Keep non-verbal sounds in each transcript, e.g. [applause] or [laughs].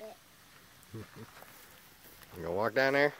it. You gonna walk down there?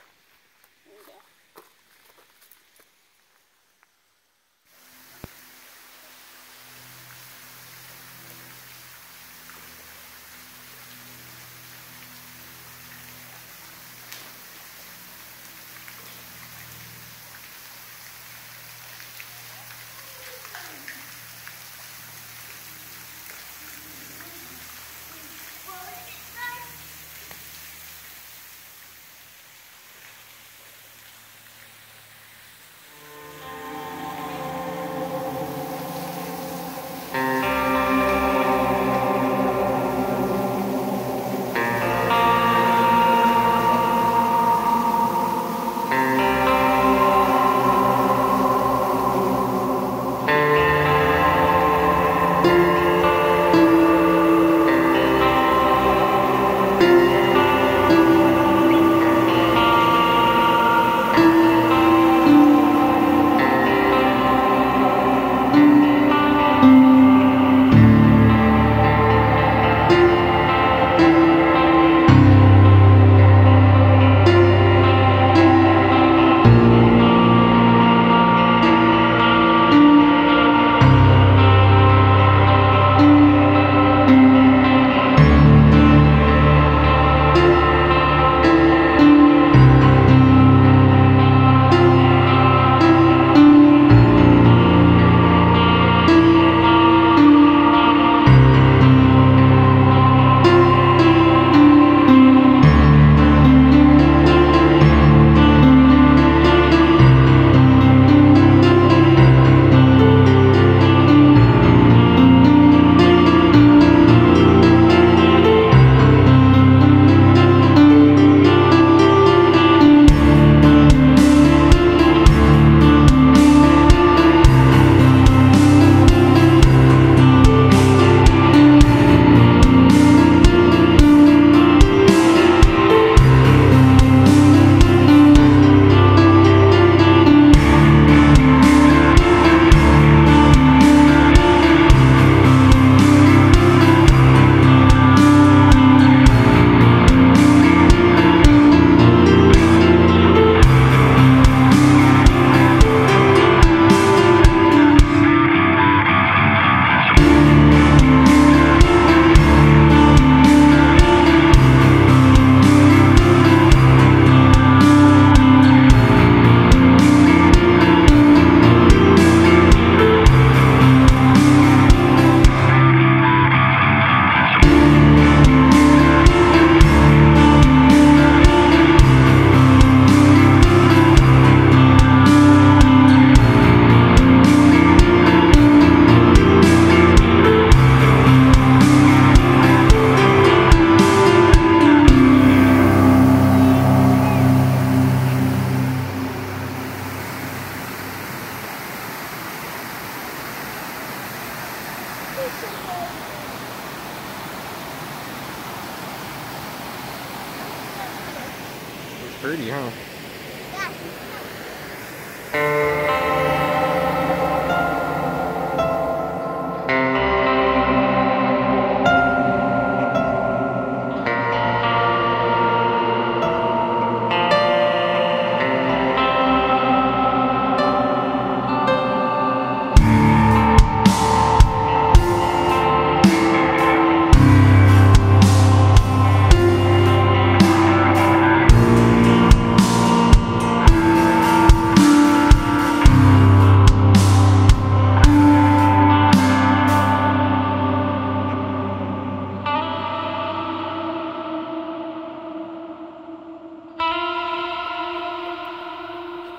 Pretty, huh?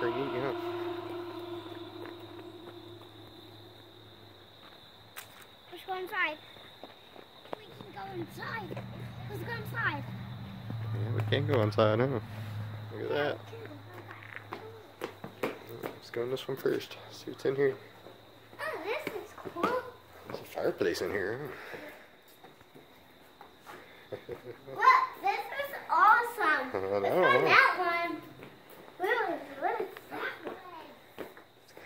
Neat, huh? Let's go inside. We can go inside. Let's go inside. Yeah, we can go inside, huh? Look at that. Let's go in this one first. See what's in here. Oh, this is cool. There's a fireplace in here, huh? Look, this is awesome. [laughs] I Let's know, find huh? that one.